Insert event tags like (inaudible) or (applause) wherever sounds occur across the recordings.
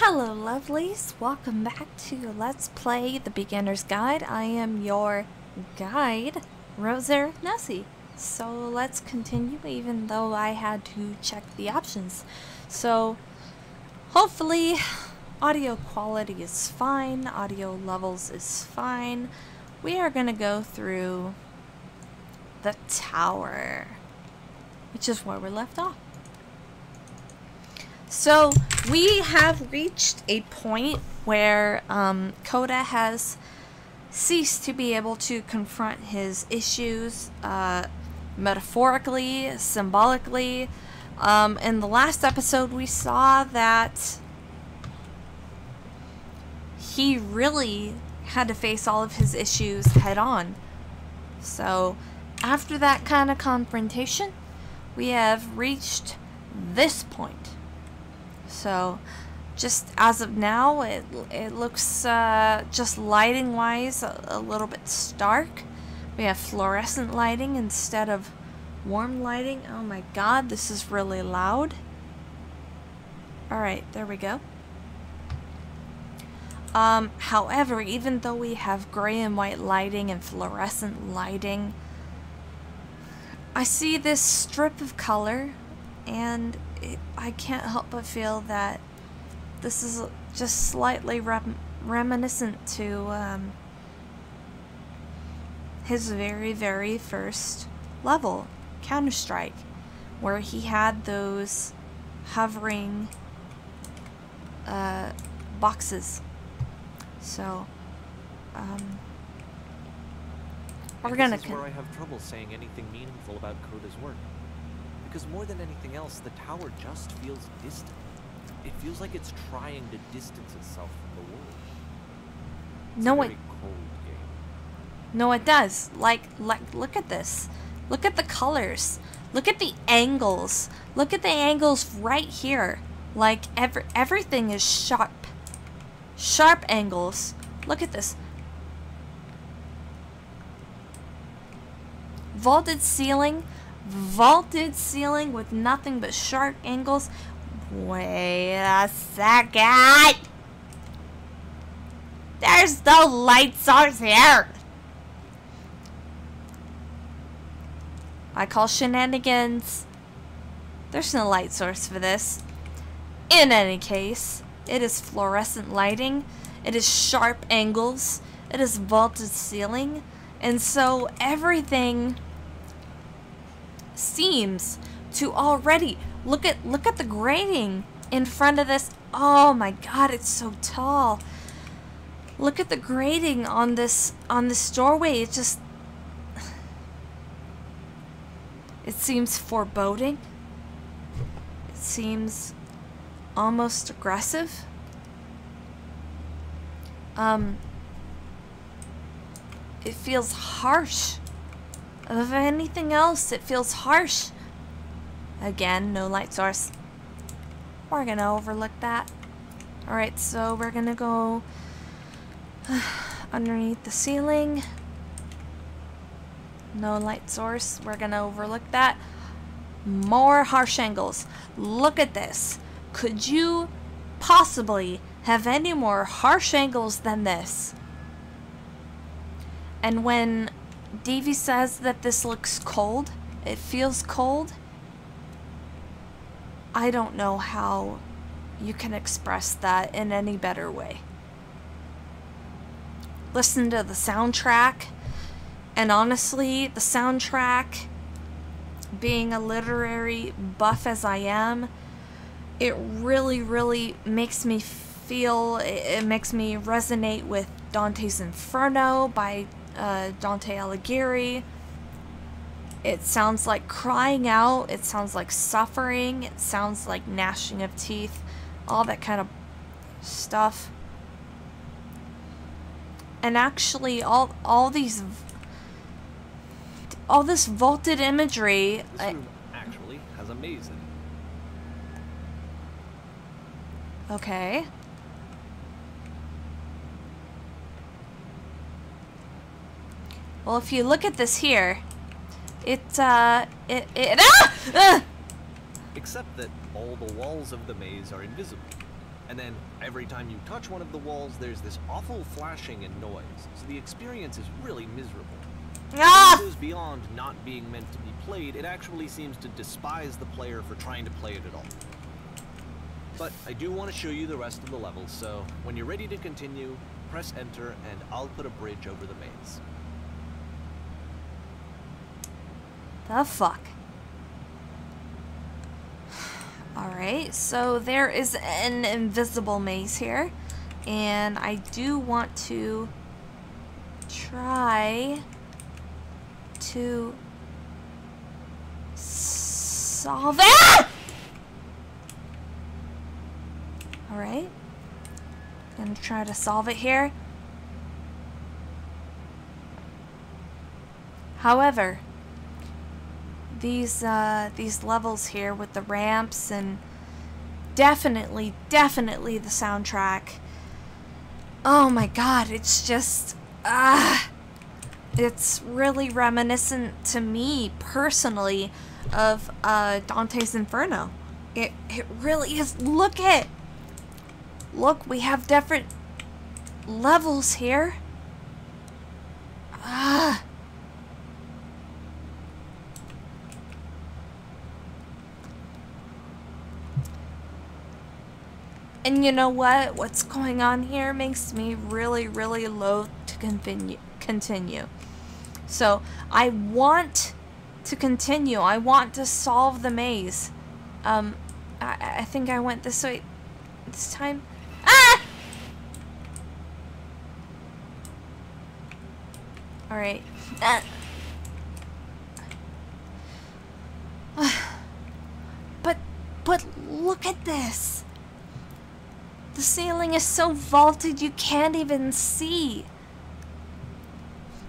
Hello lovelies, welcome back to Let's Play The Beginner's Guide. I am your guide, Rose Erifnosi. So let's continue even though I had to check the options. So hopefully audio quality is fine, audio levels is fine. We are going to go through the tower, which is where we left off. So we have reached a point where um, Coda has ceased to be able to confront his issues uh, metaphorically, symbolically. Um, in the last episode, we saw that he really had to face all of his issues head on. So, after that kind of confrontation, we have reached this point. So just as of now, it, it looks uh, just lighting wise a, a little bit stark. We have fluorescent lighting instead of warm lighting. Oh my god, this is really loud. Alright, there we go. Um, however, even though we have gray and white lighting and fluorescent lighting, I see this strip of color and it, I can't help but feel that this is just slightly rem reminiscent to um, his very, very first level, Counter Strike, where he had those hovering uh, boxes. So, um, we're gonna. This is where I have trouble saying anything meaningful about Coda's work. Because more than anything else, the tower just feels distant. It feels like it's trying to distance itself from the world. It's no, it. No, it does. Like, like, look at this. Look at the colors. Look at the angles. Look at the angles right here. Like, every everything is sharp. Sharp angles. Look at this. Vaulted ceiling vaulted ceiling with nothing but sharp angles. Wait a second! There's no light source here! I call shenanigans. There's no light source for this. In any case, it is fluorescent lighting, it is sharp angles, it is vaulted ceiling, and so everything seems to already look at look at the grading in front of this. Oh my god, it's so tall. Look at the grading on this on this doorway. It just it seems foreboding. It seems almost aggressive. Um it feels harsh. Of anything else, it feels harsh. Again, no light source. We're gonna overlook that. Alright, so we're gonna go (sighs) underneath the ceiling. No light source. We're gonna overlook that. More harsh angles. Look at this. Could you possibly have any more harsh angles than this? And when Davey says that this looks cold. It feels cold. I don't know how you can express that in any better way. Listen to the soundtrack, and honestly, the soundtrack, being a literary buff as I am, it really, really makes me feel, it makes me resonate with Dante's Inferno by uh, Dante Alighieri. It sounds like crying out. It sounds like suffering. It sounds like gnashing of teeth. All that kind of stuff. And actually, all all these, all this vaulted imagery. This room actually has a maze in it. Okay. Well, if you look at this here, it, uh, it, it, (laughs) ah! Except that all the walls of the maze are invisible. And then every time you touch one of the walls, there's this awful flashing and noise. So the experience is really miserable. Ah! It goes beyond not being meant to be played, it actually seems to despise the player for trying to play it at all. But I do want to show you the rest of the levels, so when you're ready to continue, press enter and I'll put a bridge over the maze. The fuck? Alright, so there is an invisible maze here. And I do want to try to solve it. Alright. Gonna try to solve it here. However, these uh, these levels here with the ramps and definitely, definitely the soundtrack. Oh my god, it's just ah, it's really reminiscent to me personally of uh, Dante's Inferno. It it really is. Look at look, we have different levels here. Ah. And you know what? What's going on here makes me really, really loath to continue. Continue. So I want to continue. I want to solve the maze. Um, I, I think I went this way this time. Ah! All right. Uh. (sighs) but, but look at this. The ceiling is so vaulted you can't even see.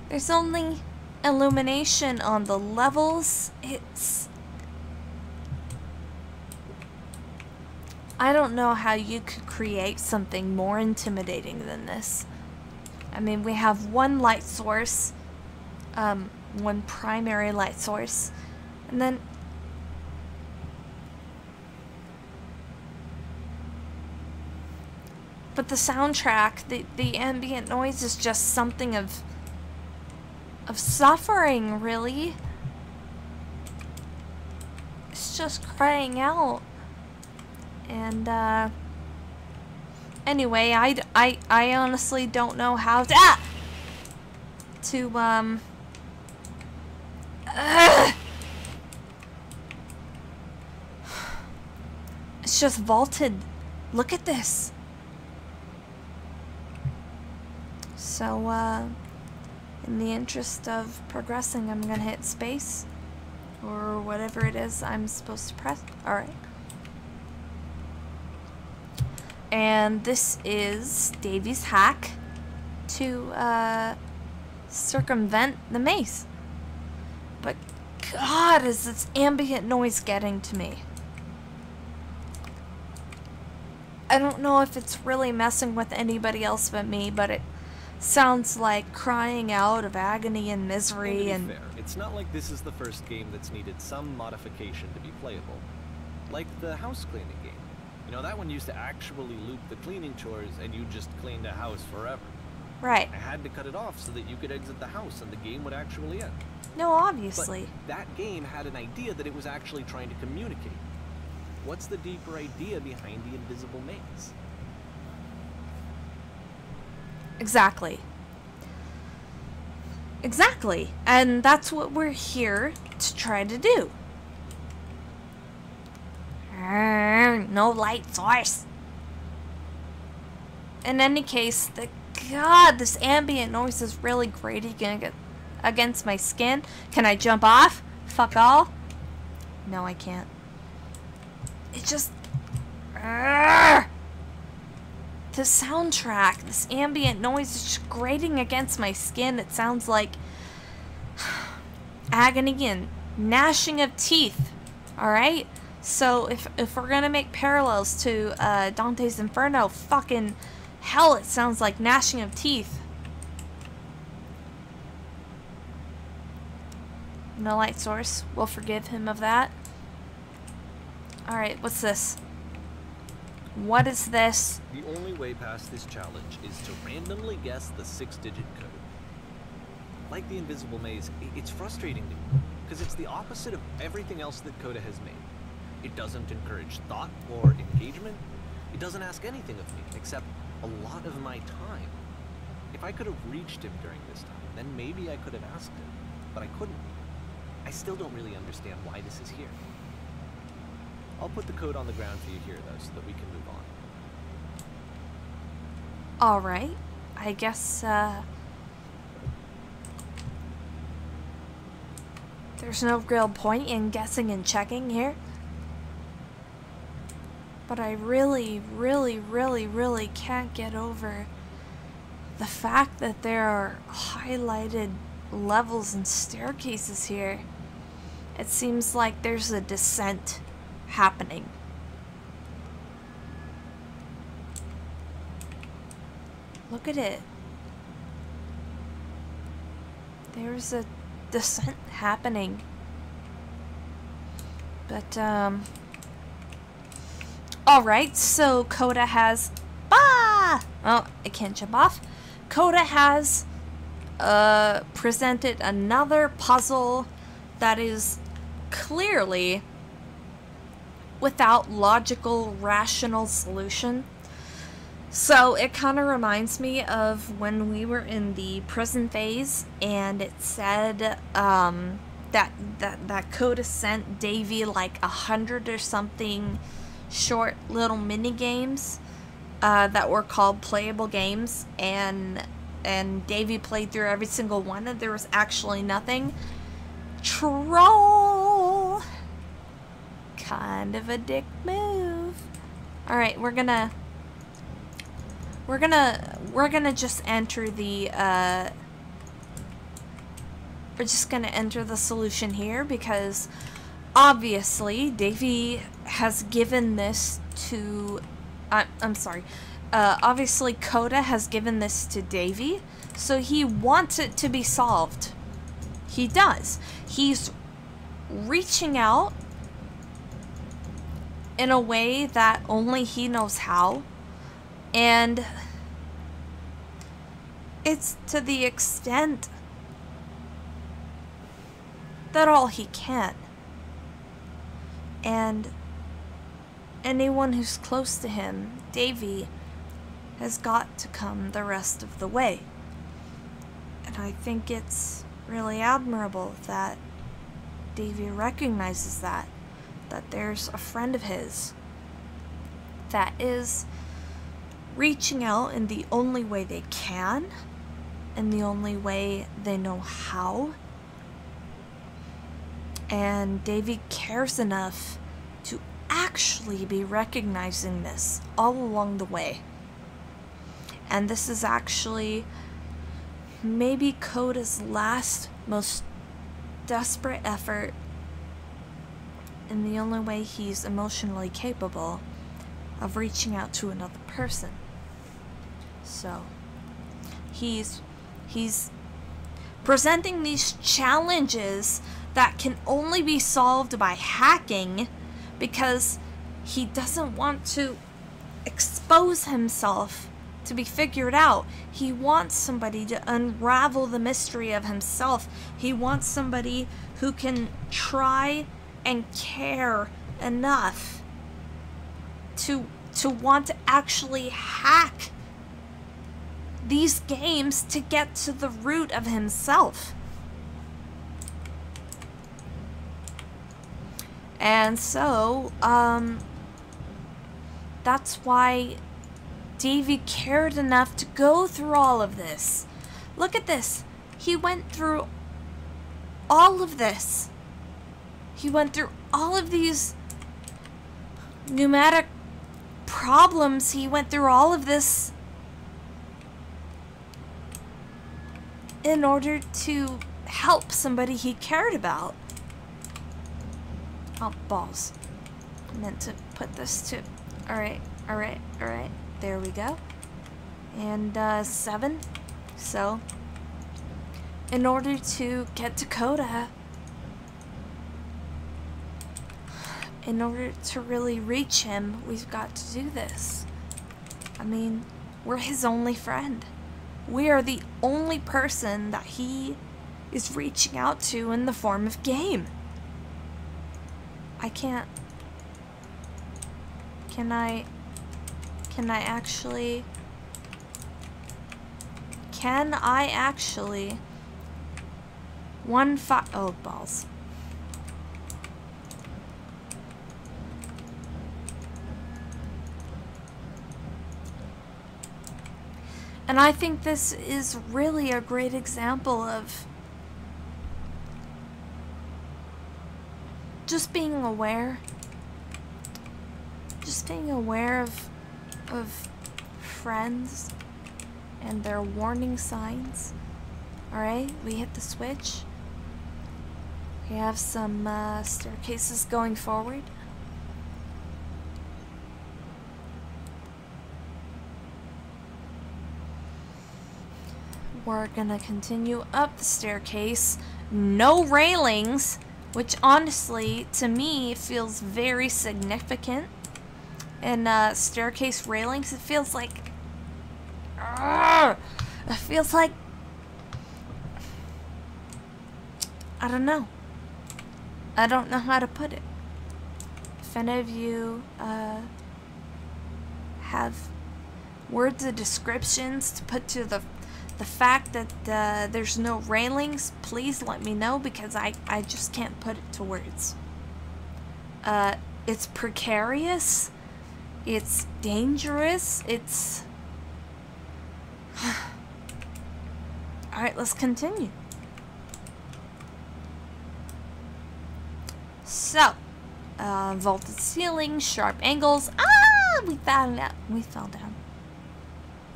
There's only illumination on the levels. It's... I don't know how you could create something more intimidating than this. I mean, we have one light source, um, one primary light source, and then But the soundtrack, the, the ambient noise is just something of of suffering, really. It's just crying out. And, uh... Anyway, I, I, I honestly don't know how to... Ah! To, um... (sighs) It's just vaulted. Look at this. So, uh, in the interest of progressing, I'm gonna hit space, or whatever it is I'm supposed to press. Alright. And this is Davey's hack to, uh, circumvent the maze. But God, is this ambient noise getting to me. I don't know if it's really messing with anybody else but me, but it sounds like crying out of agony and misery and, and, fair, it's not like this is the first game that's needed some modification to be playable. Like the house cleaning game. You know, that one used to actually loop the cleaning chores and you just cleaned a house forever. right. I had to cut it off so that you could exit the house and the game would actually end. No, obviously. But that game had an idea that it was actually trying to communicate. What's the deeper idea behind the invisible maze? Exactly. Exactly. And that's what we're here to try to do. Mm, no light source. In any case, the god, this ambient noise is really grating against my skin. Can I jump off? Fuck all? No, I can't. It just... Uh, The soundtrack, this ambient noise is just grating against my skin. It sounds like (sighs) agony and gnashing of teeth. Alright? So if, if we're gonna make parallels to uh, Dante's Inferno, fucking hell, it sounds like gnashing of teeth. No light source. We'll forgive him of that. Alright, what's this? What is this? The only way past this challenge is to randomly guess the six-digit code. Like the invisible maze, it's frustrating to me, because it's the opposite of everything else that Coda has made. It doesn't encourage thought or engagement. It doesn't ask anything of me, except a lot of my time. If I could have reached him during this time, then maybe I could have asked him, but I couldn't. I still don't really understand why this is here. I'll put the code on the ground for you here, though, so that we can move on. Alright. I guess, uh. There's no real point in guessing and checking here. But I really, really, really, really can't get over the fact that there are highlighted levels and staircases here. It seems like there's a descent happening. Look at it. There's a descent happening. But, um... Alright, so Coda has... Ah! Oh, it can't jump off. Coda has, uh, presented another puzzle that is clearly without logical, rational solution. So it kind of reminds me of when we were in the prison phase and it said um, that, that, that Coda sent Davey like a hundred or something short little mini games uh, that were called playable games and and Davey played through every single one and there was actually nothing. Troll! Kind of a dick move. Alright, we're gonna we're gonna we're gonna just enter the uh we're just gonna enter the solution here because obviously Davey has given this to I, I'm sorry uh, obviously Coda has given this to Davey so he wants it to be solved he does he's reaching out in a way that only he knows how and it's to the extent that all he can. And anyone who's close to him, Davey, has got to come the rest of the way. And I think it's really admirable that Davey recognizes that, that there's a friend of his that is reaching out in the only way they can, in the only way they know how. And Davey cares enough to actually be recognizing this all along the way. And this is actually maybe Coda's last, most desperate effort in the only way he's emotionally capable of reaching out to another person. So, he's he's presenting these challenges that can only be solved by hacking because he doesn't want to expose himself to be figured out. He wants somebody to unravel the mystery of himself. He wants somebody who can try and care enough to to want to actually hack these games to get to the root of himself. And so, um, that's why Davey cared enough to go through all of this. Look at this. He went through all of this. He went through all of these pneumatic problems. He went through all of this in order to help somebody he cared about. Oh, balls. I meant to put this to... Alright, alright, alright. There we go. And, uh, seven. So, in order to get to Coda, in order to really reach him, we've got to do this. I mean, we're his only friend. We are the only person that he is reaching out to in the form of game. I can't. Can I. Can I actually. Can I actually. One fi- Oh, balls. And I think this is really a great example of just being aware. Just being aware of of friends and their warning signs. Alright, we hit the switch. We have some uh, staircases going forward. We're gonna continue up the staircase. No railings, which honestly, to me, feels very significant. And uh, staircase railings, it feels like. Argh, it feels like. I don't know. I don't know how to put it. If any of you uh, have words of descriptions to put to the the fact that uh, there's no railings, please let me know because I, I just can't put it to words. Uh, it's precarious. It's dangerous. It's. (sighs) Alright, let's continue. So, uh, vaulted ceiling, sharp angles. Ah! We found out. We fell down.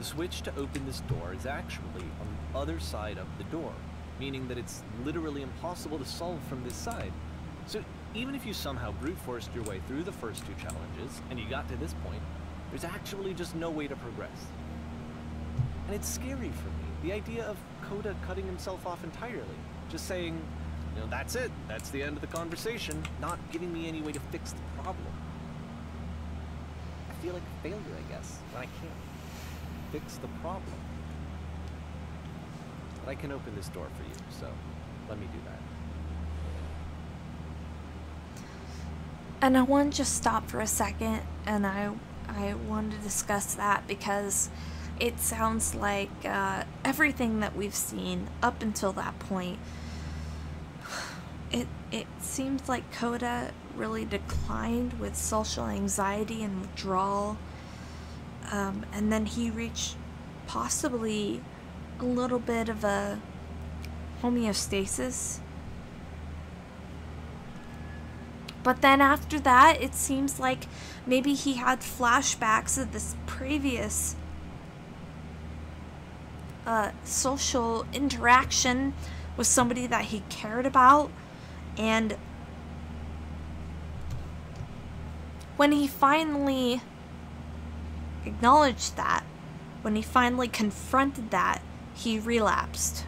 The switch to open this door is actually on the other side of the door, meaning that it's literally impossible to solve from this side. So even if you somehow brute forced your way through the first two challenges, and you got to this point, there's actually just no way to progress. And it's scary for me, the idea of Coda cutting himself off entirely, just saying, you know, that's it, that's the end of the conversation, not giving me any way to fix the problem. I feel like a failure, I guess, when I can't fix the problem. But I can open this door for you, so let me do that. And I want to just stop for a second and I I want to discuss that because it sounds like uh, everything that we've seen up until that point it it seems like Coda really declined with social anxiety and withdrawal um, and then he reached possibly a little bit of a homeostasis But then after that, it seems like maybe he had flashbacks of this previous uh, social interaction with somebody that he cared about. And when he finally acknowledged that, when he finally confronted that, he relapsed.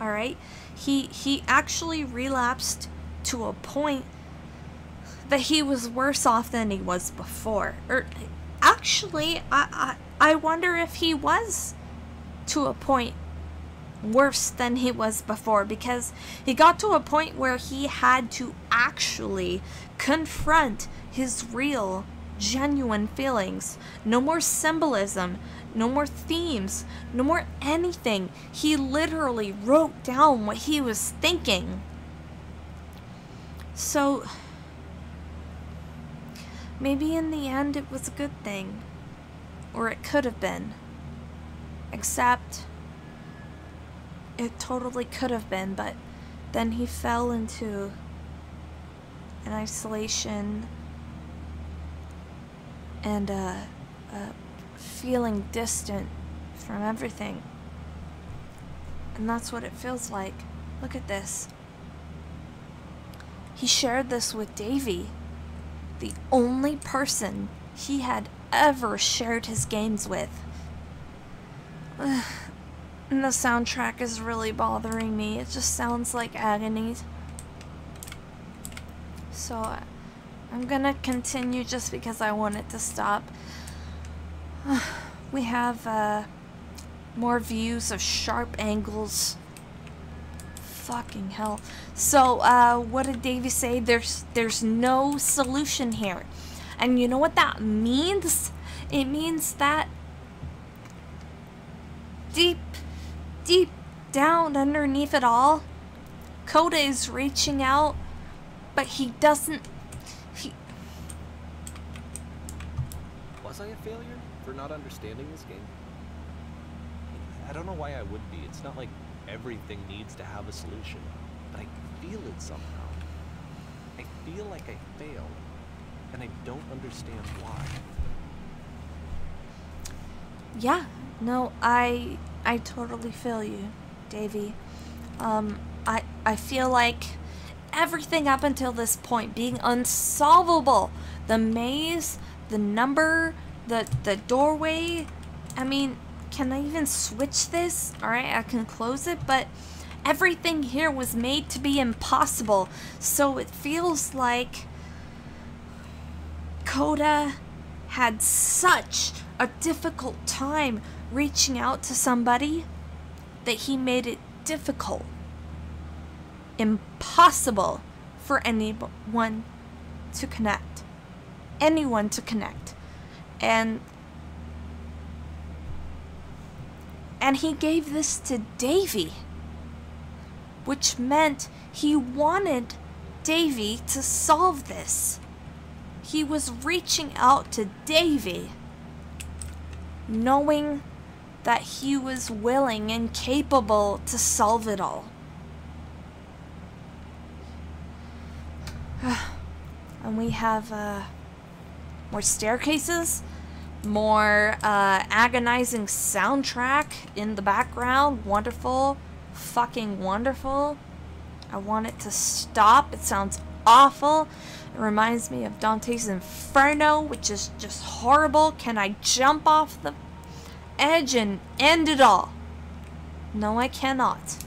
Alright? He he actually relapsed to a point that he was worse off than he was before. Or actually, I, I I wonder if he was to a point worse than he was before because he got to a point where he had to actually confront his real genuine feelings. No more symbolism, no more themes, no more anything. He literally wrote down what he was thinking. So, maybe in the end it was a good thing. Or it could have been. Except, it totally could have been, but then he fell into an isolation and uh, uh, feeling distant from everything. And that's what it feels like. Look at this. He shared this with Davey, the only person he had ever shared his games with. (sighs) and the soundtrack is really bothering me. It just sounds like agony. So I'm gonna continue just because I want it to stop. (sighs) we have uh, more views of sharp angles. Fucking hell. So, uh, what did Davey say? There's there's no solution here. And you know what that means? It means that deep, deep down underneath it all, Coda is reaching out, but he doesn't. He. Was I a failure for not understanding this game? I don't know why I would be. It's not like everything needs to have a solution, but I feel it somehow. I feel like I failed, and I don't understand why. Yeah, no, I I totally feel you, Davey. Um, I I feel like everything up until this point being unsolvable. The maze, the number, the the doorway. I mean, can I even switch this? All right, I can close it, but everything here was made to be impossible. So it feels like Coda had such a difficult time reaching out to somebody that he made it difficult, impossible for anyone to connect. Anyone to connect. And and he gave this to Davey, which meant he wanted Davey to solve this. He was reaching out to Davey, knowing that he was willing and capable to solve it all. (sighs) and we have uh, more staircases, more uh, agonizing soundtrack in the background. Wonderful. Fucking wonderful. I want it to stop. It sounds awful. It reminds me of Dante's Inferno, which is just horrible. Can I jump off the edge and end it all? No, I cannot.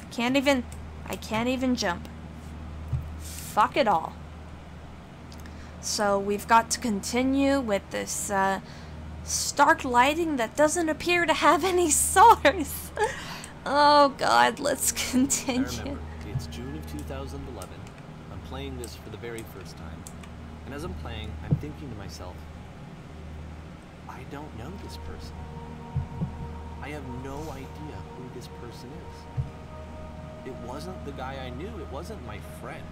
I can't even... I can't even jump. Fuck it all. So we've got to continue with this uh, stark lighting that doesn't appear to have any (laughs) source. oh god, let's continue. Remember, it's June of 2011. I'm playing this for the very first time. And as I'm playing, I'm thinking to myself, I don't know this person. I have no idea who this person is. It wasn't the guy I knew, it wasn't my friend.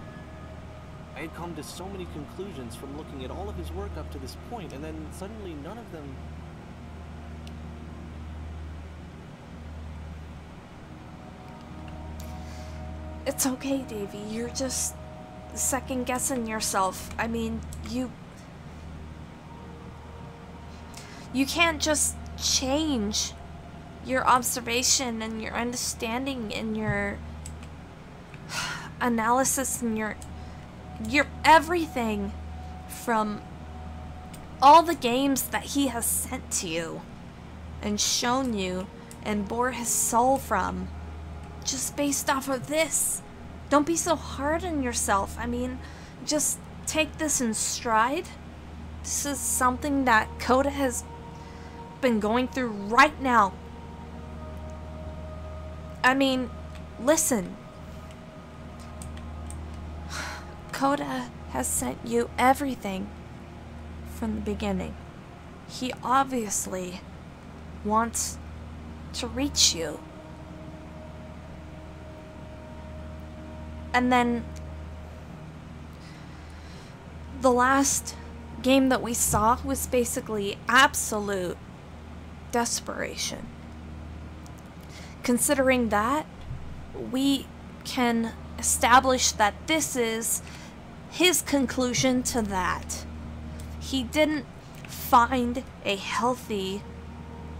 I had come to so many conclusions from looking at all of his work up to this point, and then suddenly none of them. It's okay, Davey. You're just second guessing yourself. I mean, you. You can't just change your observation and your understanding and your (sighs) analysis and your your everything from all the games that he has sent to you and shown you and bore his soul from just based off of this. Don't be so hard on yourself. I mean, just take this in stride. This is something that Coda has been going through right now. I mean, listen. Coda has sent you everything from the beginning. He obviously wants to reach you. And then the last game that we saw was basically absolute desperation. Considering that, we can establish that this is his conclusion to that. He didn't find a healthy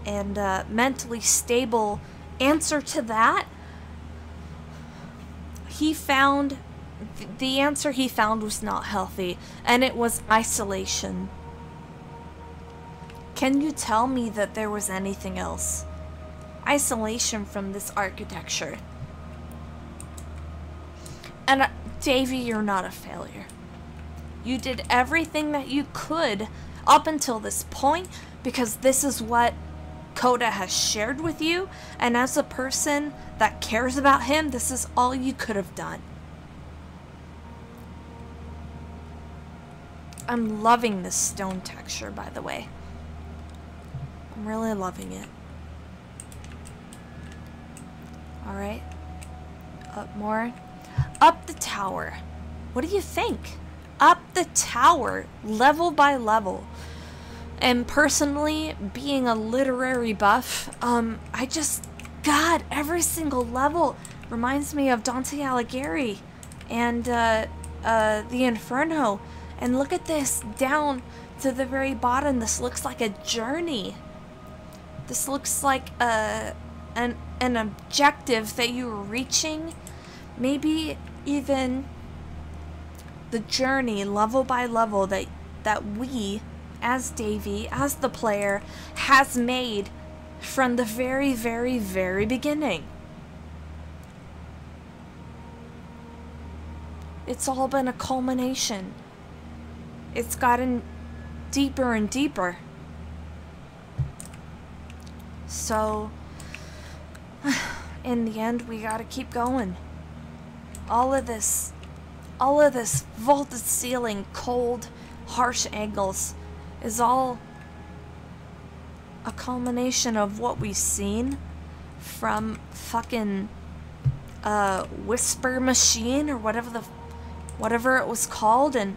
and uh, mentally stable answer to that. He found th- the answer he found was not healthy, and it was isolation. Can you tell me that there was anything else? Isolation from this architecture. And uh, Davey, you're not a failure. You did everything that you could up until this point because this is what Coda has shared with you, and as a person that cares about him, this is all you could have done. I'm loving this stone texture, by the way. I'm really loving it. Alright. Up more. Up the tower. What do you think? Up the tower, level by level. And personally, being a literary buff, um, I just, God, every single level reminds me of Dante Alighieri and uh, uh, the Inferno. And look at this, down to the very bottom. This looks like a journey. This looks like a, an, an objective that you're reaching. Maybe even the journey, level by level, that, that we as Davey, as the player, has made from the very, very, very beginning. It's all been a culmination. It's gotten deeper and deeper. So, (sighs) in the end, we gotta keep going. All of this, all of this vaulted ceiling, cold, harsh angles, is all a culmination of what we've seen from fucking uh whisper machine or whatever the whatever it was called and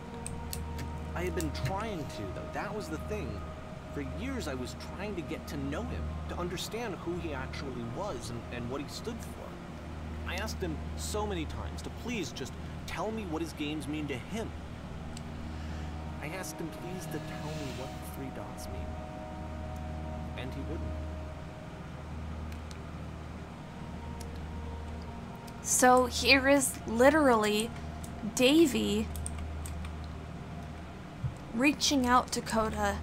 I had been trying to, though. That was the thing. For years, I was trying to get to know him, to understand who he actually was and, and what he stood for. I asked him so many times to please just tell me what his games mean to him. I asked him please to tell me what the three dots mean. And he wouldn't. So here is literally Davey reaching out to Coda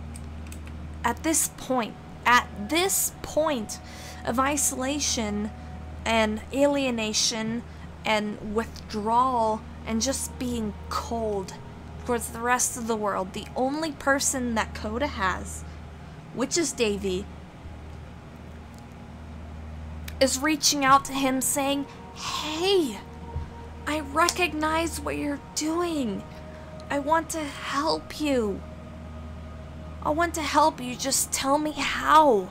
at this point, at this point of isolation and alienation and withdrawal and just being cold towards the rest of the world. The only person that Coda has, which is Davey, is reaching out to him saying, Hey, I recognize what you're doing. I want to help you. I want to help you. Just tell me how.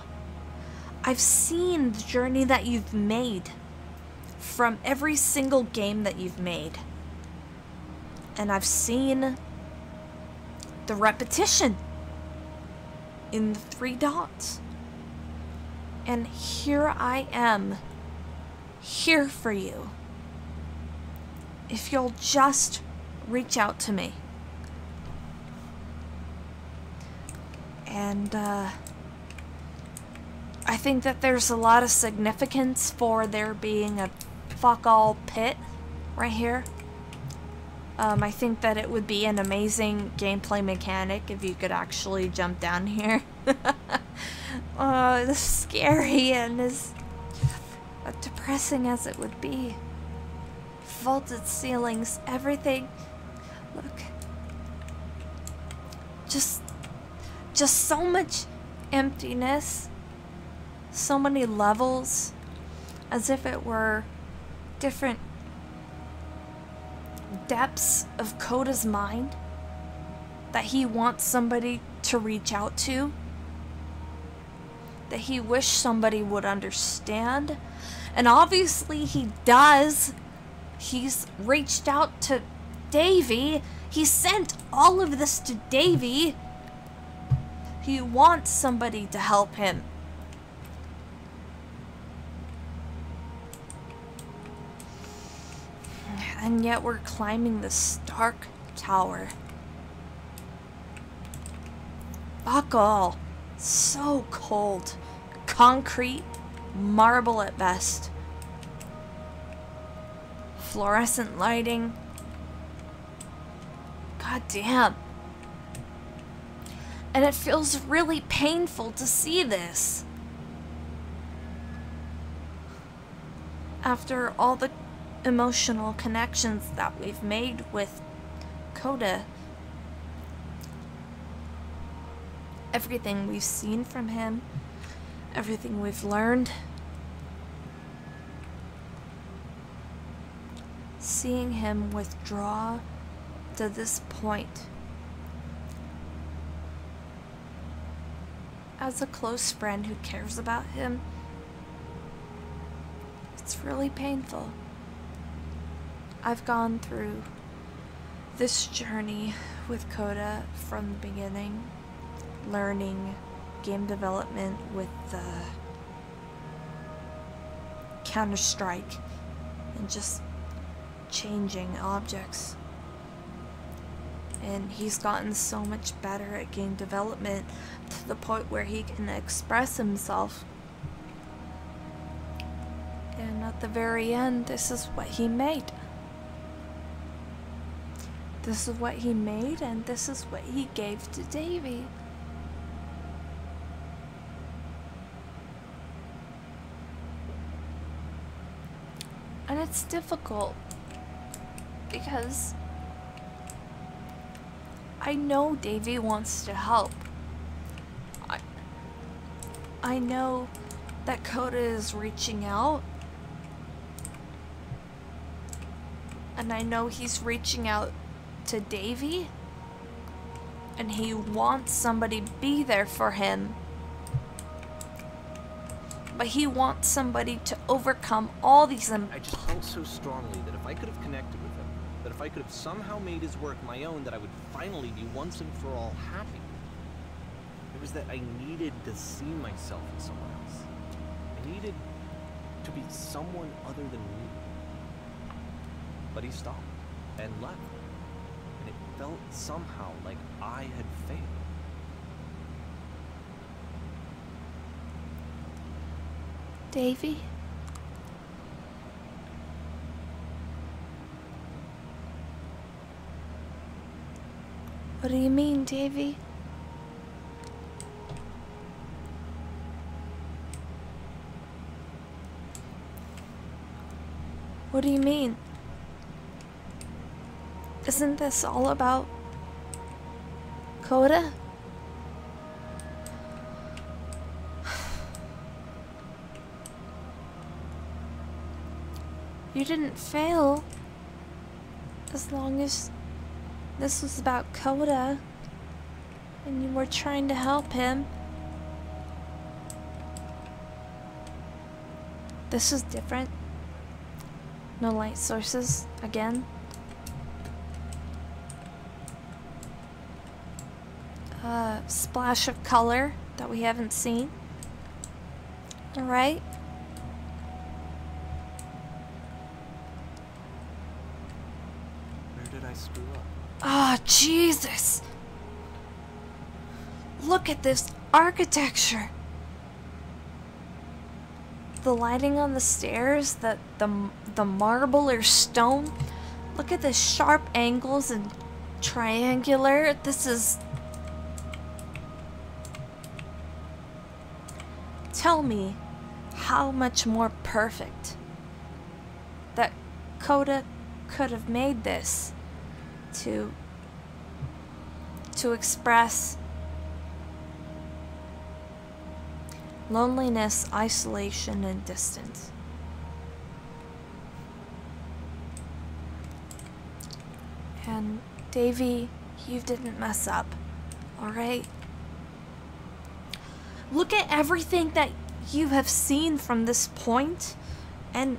I've seen the journey that you've made from every single game that you've made. And I've seen the repetition in the three dots. And here I am, here for you. If you'll just reach out to me. And, uh, I think that there's a lot of significance for there being a fuck all pit right here. Um, I think that it would be an amazing gameplay mechanic if you could actually jump down here. (laughs) oh, it's scary and as depressing as it would be. Vaulted ceilings, everything. Look. Just, just so much emptiness. So many levels. As if it were different depths of Coda's mind that he wants somebody to reach out to, that he wished somebody would understand. And obviously he does. He's reached out to Davey. He sent all of this to Davey. He wants somebody to help him. And yet we're climbing the Stark Tower. Fuck all. So cold. Concrete, marble at best. Fluorescent lighting. God damn. And it feels really painful to see this. After all the emotional connections that we've made with Coda. Everything we've seen from him, everything we've learned. Seeing him withdraw to this point as a close friend who cares about him, it's really painful. I've gone through this journey with Coda from the beginning, learning game development with uh, the Counter Strike and just changing objects. And he's gotten so much better at game development to the point where he can express himself. And at the very end, this is what he made. This is what he made, and this is what he gave to Davey. And it's difficult because I know Davey wants to help. I, I know that Coda is reaching out. And I know he's reaching out to Davey. And he wants somebody to be there for him. But he wants somebody to overcome all these. I just felt so strongly that if I could have connected with him, that if I could have somehow made his work my own, that I would finally be once and for all happy. It was that I needed to see myself in someone else. I needed to be someone other than me. But he stopped and left. Felt somehow like I had failed. Davey? What do you mean, Davey? What do you mean? Isn't this all about Coda? (sighs) You didn't fail. As long as this was about Coda and you were trying to help him. This is different. No light sources again. A splash of color that we haven't seen. Alright. Where did I screw up? Ah, oh, Jesus! Look at this architecture! The lighting on the stairs, the, the, the marble or stone. Look at the sharp angles and triangular. This is... Tell me how much more perfect that Coda could have made this to to express loneliness, isolation, and distance. And Davey, you didn't mess up, alright? Look at everything that you have seen from this point, and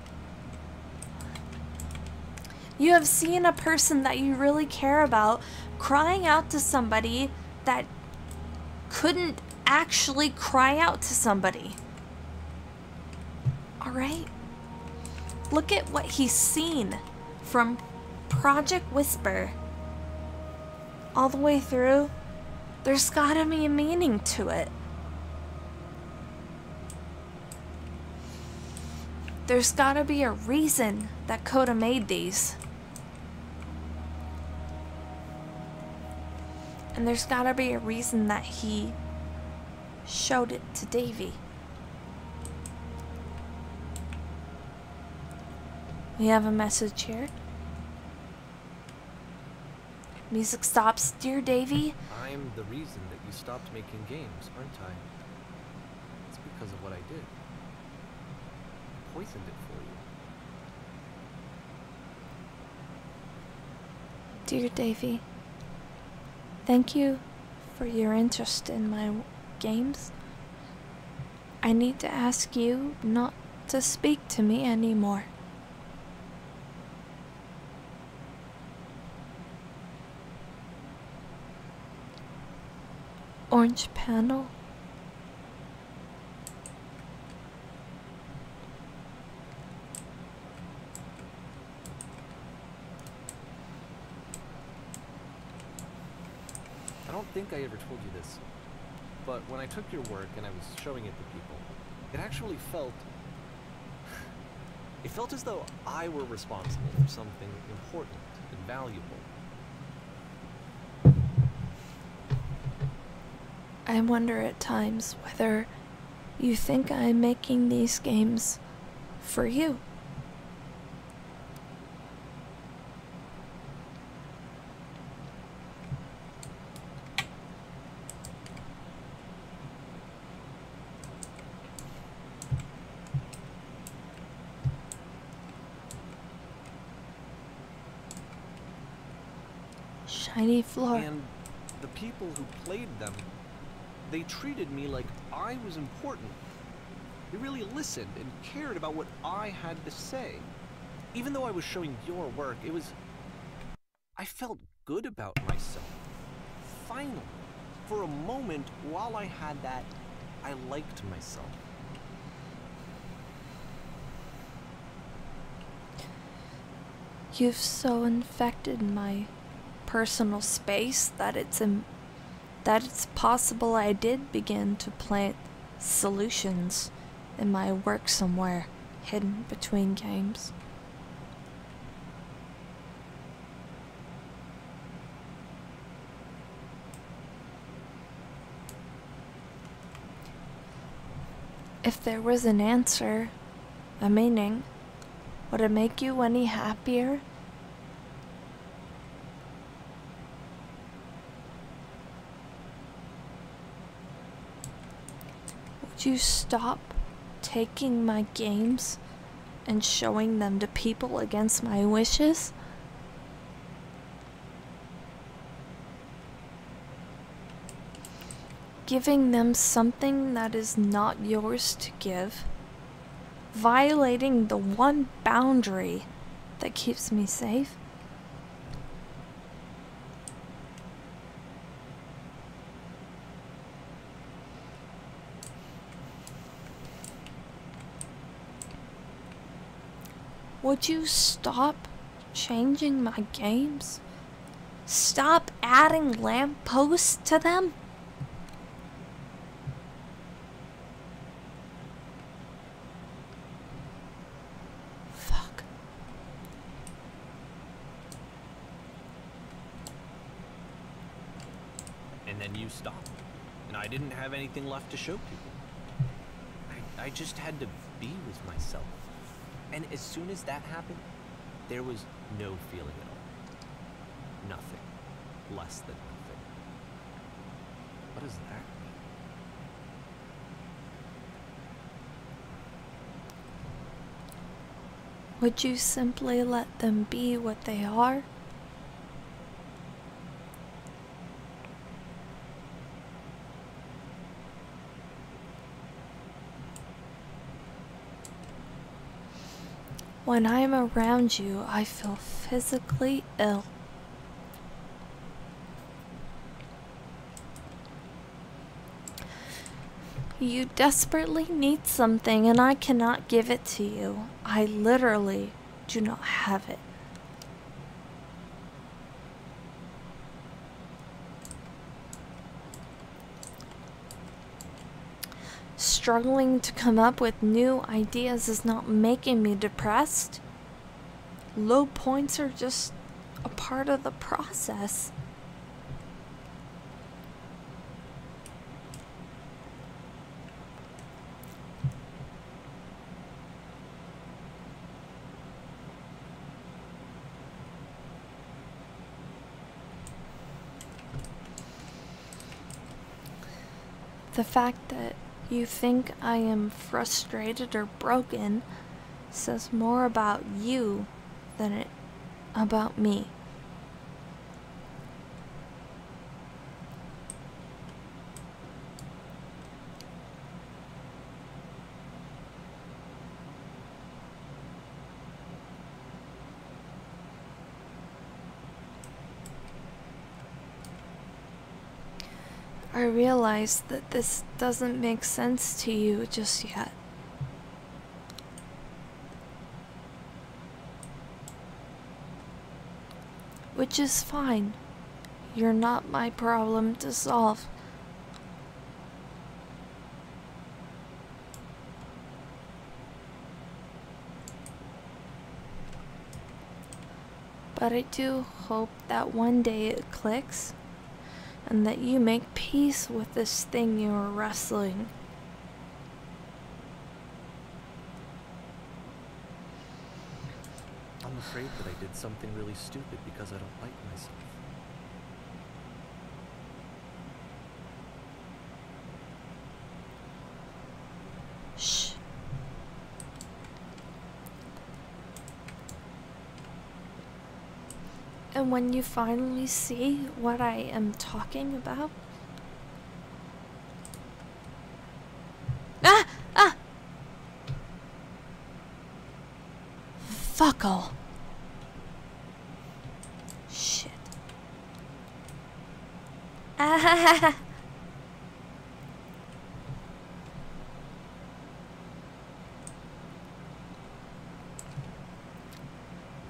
you have seen a person that you really care about crying out to somebody that couldn't actually cry out to somebody. Alright? Look at what he's seen from Project Whisper all the way through. There's gotta be a meaning to it. There's gotta be a reason that Coda made these. And there's gotta be a reason that he showed it to Davey. We have a message here. Music stops. Dear Davey, I'm the reason that you stopped making games, aren't I? It's because of what I did. Poisoned it for you. dear Davey, thank you for your interest in my games. I need to ask you not to speak to me anymore. Orange panel. I don't think I ever told you this, but when I took your work and I was showing it to people, it actually felt. It felt as though I were responsible for something important and valuable. I wonder at times whether you think I'm making these games for you. Shiny floor. And the people who played them, they treated me like I was important. They really listened and cared about what I had to say. Even though I was showing your work, it was. I felt good about myself. Finally. For a moment, while I had that, I liked myself. You've so infected my personal space that it's Im- that it's possible I did begin to plant solutions in my work somewhere hidden between games. If there was an answer, a meaning, would it make you any happier? Would you stop taking my games and showing them to people against my wishes? Giving them something that is not yours to give? Violating the one boundary that keeps me safe? You stop changing my games? Stop adding lampposts to them? Fuck. And then you stopped. And I didn't have anything left to show people. I, I just had to be with myself. And as soon as that happened, there was no feeling at all. Nothing. Less than nothing. What does that? Would you simply let them be what they are? When I'm around you, I feel physically ill. You desperately need something, and I cannot give it to you. I literally do not have it. struggling to come up with new ideas is not making me depressed. Low points are just a part of the process. The fact that you think I am frustrated or broken says more about you than it about me. I realize that this doesn't make sense to you just yet. Which is fine. You're not my problem to solve. But I do hope that one day it clicks and that you make peace with this thing you are wrestling. I'm afraid that I did something really stupid because I don't like myself. And when you finally see what I am talking about. Ah! Ah! Fuck all. Shit. Ah!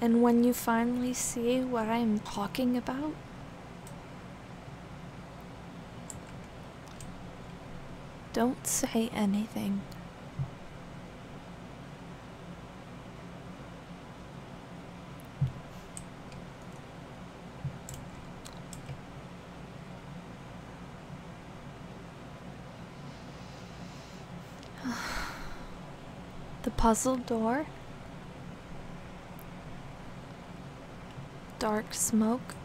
And when you finally see what I'm talking about, don't say anything. (sighs) the puzzle door dark smoke.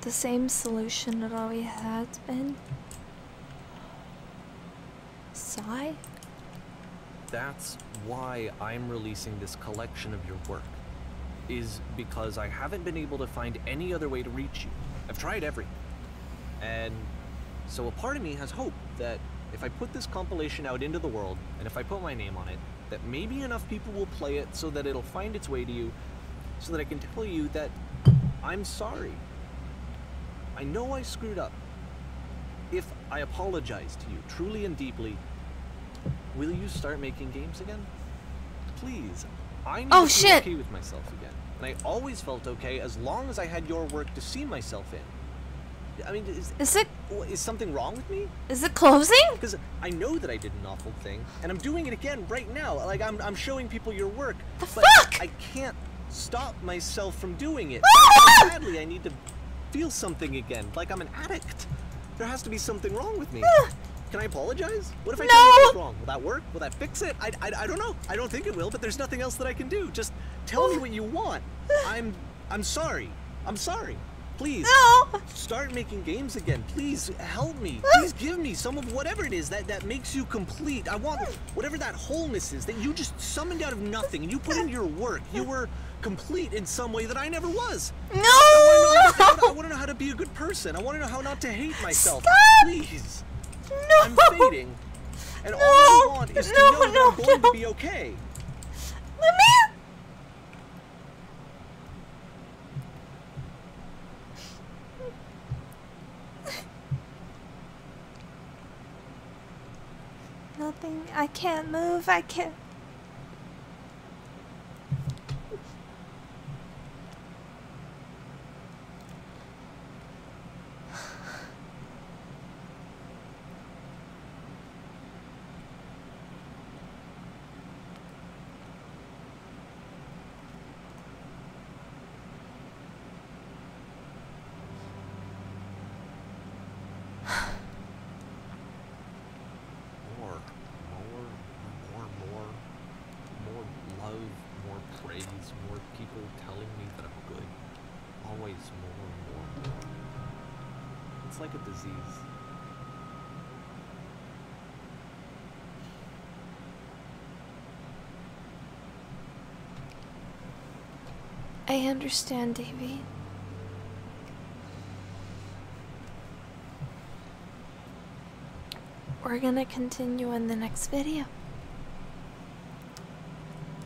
The same solution it always has been. Sigh? That's why I'm releasing this collection of your work. Is because I haven't been able to find any other way to reach you. I've tried everything. And so a part of me has hope that if I put this compilation out into the world, and if I put my name on it, that maybe enough people will play it so that it'll find its way to you, so that I can tell you that I'm sorry. I know I screwed up. If I apologize to you truly and deeply, will you start making games again? Please. I need Oh, to shit. okay with myself again. And I always felt okay as long as I had your work to see myself in. I mean, is, Is it is something wrong with me? is it closing? Because I know that I did an awful thing, and I'm doing it again right now. Like I'm, I'm showing people your work. The but fuck? I can't stop myself from doing it. Ah! That's how badly I need to feel something again. Like I'm an addict. There has to be something wrong with me. Can I apologize? What if I tell you No! what's wrong? Will that work? Will that fix it? I, I, I don't know. I don't think it will, but there's nothing else that I can do. Just tell me what you want. I'm I'm sorry. I'm sorry. Please. No. Start making games again. Please help me. Please give me some of whatever it is that, that makes you complete. I want whatever that wholeness is that you just summoned out of nothing and you put in your work. You were complete in some way that I never was. I want to know, No. I want to know how to be a good person. I want to know how not to hate myself. Stop. Please. No. I'm fading. And all I No. want is to No, know that no, I'm going no. to be okay. Let me. Nothing. I can't move. I can't. More, more, more, more. more people telling me that I'm good. Always more and more and more. It's like a disease. I understand, Davey. We're gonna continue in the next video.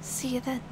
See you then.